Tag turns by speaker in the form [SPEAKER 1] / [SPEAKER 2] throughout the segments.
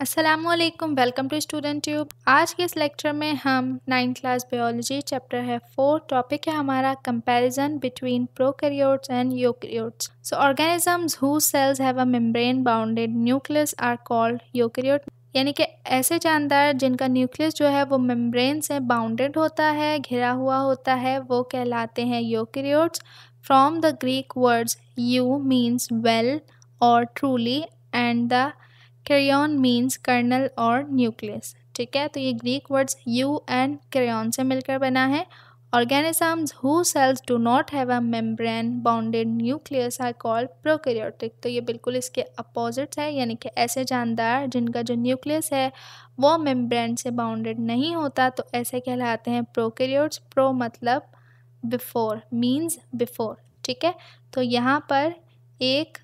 [SPEAKER 1] असलकम welcome to student tube आज के इस लेक्चर में हम नाइन्थ क्लास बायोलॉजी चैप्टर है. फोर टॉपिक है हमारा comparison between prokaryotes and eukaryotes so organisms who cells have a membrane bounded nucleus are called eukaryote यानी कि ऐसे जानदार जिनका न्यूक्लियस जो है वो मेम्ब्रेन से बाउंडेड होता है, घिरा हुआ होता है, वो कहलाते हैं eukaryotes from the Greek words eu means well or truly and the karyon means kernel or nucleus, ठीक है? तो ये Greek words eu and karyon से मिलकर बना है। Organisms who cells do not have a membrane bounded nucleus are called prokaryotic तो ये बिल्कुल इसके अपोजिट्स है, यानी कि ऐसे जानदार जिनका जो न्यूक्लियस है, वो मेम्ब्रेन से बाउंडेड नहीं होता तो ऐसे कहलाते हैं प्रोकैरियोट्स प्रो मतलब बिफोर मीन्स बिफोर ठीक है? तो यहाँ पर एक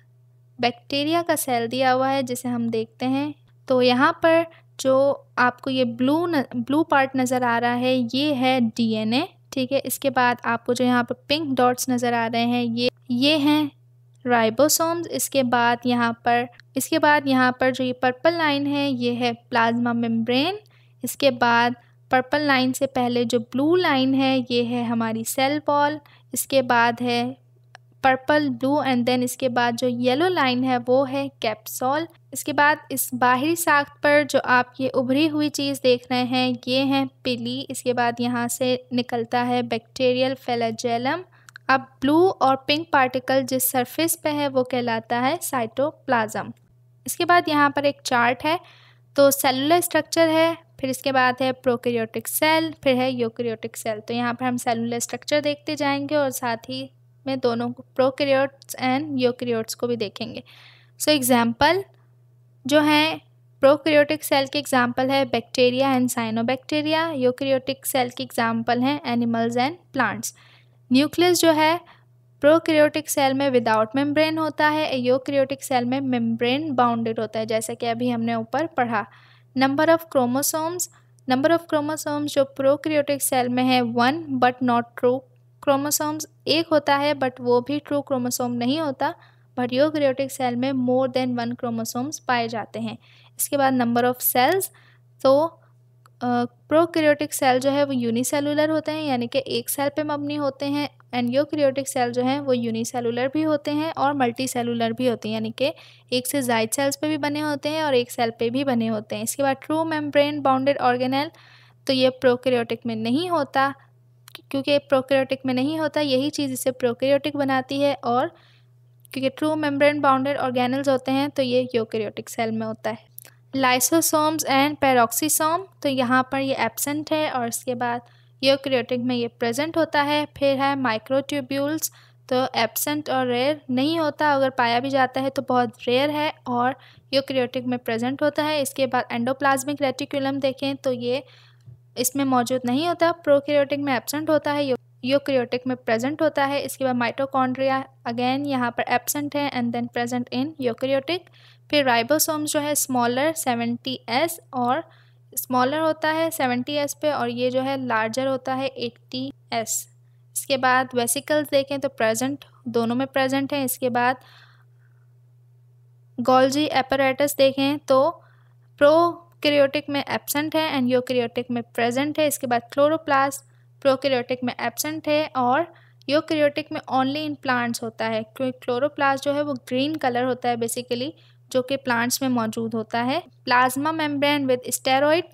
[SPEAKER 1] बैक्टीरिया का सेल दिया हुआ है, जिसे हम देखते हैं। तो यहाँ पर जो आपको ये ब्लू न, ब्लू पार्ट नज़र आ रहा है, ये है डीएनए, ठीक है? इसके बाद आपको जो यहाँ पर पिंक डॉट्स नज़र आ रहे हैं, ये ये हैं राइबोसोम्स। इसके बाद यहाँ पर, इसके बाद यहाँ पर जो ये पर्पल लाइन है, ये है प्लाज्मा मेम्ब्रेन। इसके बाद पर्पल लाइन से पहले जो ब्लू लाइन है, ये है हमारी सेल वॉल। इसके बाद है पर्पल, ब्लू एंड देन इसके बाद जो येलो लाइन है, वो है कैप्सॉल इसके बाद इस बाहरी साख्त पर जो आप ये उभरी हुई चीज़ देख रहे हैं, ये हैं पिली. इसके बाद यहाँ से निकलता है बैक्टीरियल फेलाजेलम अब ब्लू और पिंक पार्टिकल जिस सरफेस पे है, वो कहलाता है साइटोप्लाज्म इसके बाद यहाँ पर एक चार्ट है तो सेलुलर स्ट्रक्चर है, फिर इसके बाद है प्रोकैरियोटिक सेल फिर है यूकैरियोटिक सेल तो यहाँ पर हम सेलुलर स्ट्रक्चर देखते जाएँगे और साथ ही में दोनों को प्रोक्रियोट्स एंड यूक्रियोट्स को भी देखेंगे। सो so, एग्ज़ाम्पल जो है प्रोक्रियोटिक सेल के एग्ज़ाम्पल है bacteria and cyanobacteria eukaryotic cell के एग्ज़ाम्पल हैं एनिमल्स एंड प्लांट्स न्यूक्लियस जो है प्रोक्रियोटिक सेल में विदाउट मेम्ब्रेन होता है यूक्रियोटिक सेल में मेम्ब्रेन बाउंडेड होता है जैसा कि अभी हमने ऊपर पढ़ा। Number of chromosomes number of chromosomes जो प्रोक्रियोटिक सेल में है one but not true chromosomes एक होता है बट वो भी ट्रू क्रोमोसोम नहीं होता बट यूक्रियोटिक सेल में मोर देन वन क्रोमोसोम्स पाए जाते हैं। इसके बाद नंबर ऑफ़ सेल्स तो प्रोक्रियोटिक सेल जो है वो यूनिसेलुलर होते हैं, यानी कि एक सेल पे मबनी होते हैं एंड यूक्रियोटिक सेल जो हैं वो यूनिसेलुलर भी होते हैं और मल्टी सेलुलर भी होते हैं, यानी कि एक से जायद सेल्स पे भी बने होते हैं और एक सेल पे भी बने होते हैं। इसके बाद ट्रू मेम्ब्रेन बाउंडेड ऑर्गेनल तो ये प्रोक्रियोटिक में नहीं होता क्योंकि प्रोक्रियोटिक में नहीं होता, यही चीज़ इसे प्रोक्रियोटिक बनाती है और क्योंकि ट्रू मेम्ब्रेन बाउंडेड ऑर्गेनल्स होते हैं तो ये यूक्रियोटिक सेल में होता है। लाइसोसोम्स एंड पैरोक्सीसोम तो यहाँ पर ये एबसेंट है और इसके बाद यूक्रियोटिक में ये प्रेजेंट होता है। फिर है माइक्रोट्यूब्यूल्स तो एबसेंट और रेयर नहीं होता। अगर पाया भी जाता है तो बहुत रेयर है और यूक्रियोटिक में प्रेजेंट होता है। इसके बाद एंडोप्लाज्मिक रेटिकुलम देखें तो ये इसमें मौजूद नहीं होता। प्रोक्रियोटिक में एबसेंट होता है यूक्रियोटिक में प्रेजेंट होता है। इसके बाद माइटोकॉन्ड्रिया, अगेन, यहाँ पर एबसेंट है and then present in eukaryotic. फिर राइबोसोम्स जो है स्मॉलर सेवेंटी एस और स्मॉलर होता है सेवेंटी एस पे और ये जो है लार्जर होता है एट्टी एस इसके बाद वेसिकल्स देखें तो प्रेजेंट दोनों में प्रेजेंट हैं। इसके बाद गोल्जी एपरेटस देखें तो प्रो प्रोकैरियोटिक में एबसेंट है एंड यूकैरियोटिक में प्रेजेंट है, इसके बाद क्लोरोप्लास्ट प्रोकैरियोटिक में एबसेंट है और यूकैरियोटिक में ओनली इन प्लांट्स होता है, क्योंकि क्लोरोप्लास्ट जो है वो ग्रीन कलर होता है बेसिकली जो कि प्लांट्स में मौजूद होता है। प्लाज्मा मेम्ब्रेन विद स्टेरॉइड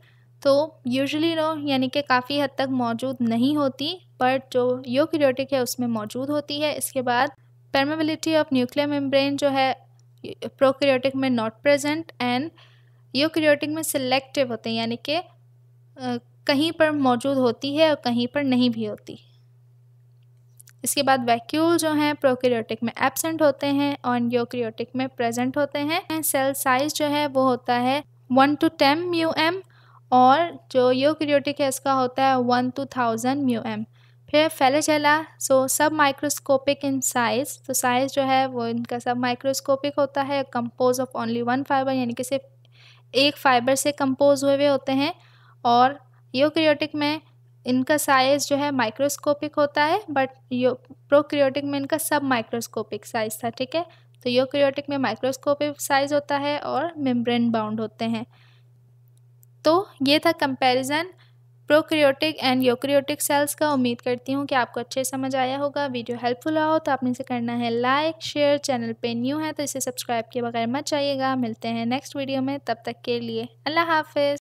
[SPEAKER 1] तो यूजुअली नो यानी कि काफ़ी हद तक मौजूद नहीं होती बट जो यूकैरियोटिक है उसमें मौजूद होती है। इसके बाद परमेबिलिटी ऑफ़ न्यूक्लियर मेम्ब्रेन जो है प्रोकैरियोटिक में नॉट प्रेजेंट एंड यूक्रियोटिक में सिलेक्टिव होते हैं, यानी कि कहीं पर मौजूद होती है और कहीं पर नहीं भी होती। इसके बाद वैक्यूल जो हैं प्रोक्रियोटिक में एबसेंट होते हैं और यूक्रियोटिक में प्रेजेंट होते हैं। सेल साइज़ जो है, वो होता है one to ten mu m और जो यूक्रियोटिक है, इसका होता है one to thousand mu m फिर फेलेजेला सो सब माइक्रोस्कोपिक इन साइज़ तो साइज़ जो है, वो इनका सब माइक्रोस्कोपिक होता है compose of only one fibre यानी कि सिर्फ़ एक फाइबर से कंपोज हुए हुए होते हैं और यूक्रियोटिक में इनका साइज़ जो है माइक्रोस्कोपिक होता है, बट यो, प्रोक्रियोटिक में इनका सब माइक्रोस्कोपिक साइज़ था, ठीक है? तो यूक्रियोटिक में माइक्रोस्कोपिक साइज़ होता है और मेम्ब्रेन बाउंड होते हैं। तो ये था comparison prokaryotic and eukaryotic cells का उम्मीद करती हूँ कि आपको अच्छे समझ आया होगा। वीडियो हेल्पफुल हो तो आपने इसे करना है लाइक, शेयर, चैनल पे न्यू है तो इसे सब्सक्राइब किए बगैर मत जाइएगा। मिलते हैं नेक्स्ट वीडियो में, तब तक के लिए अल्लाह हाफिज़।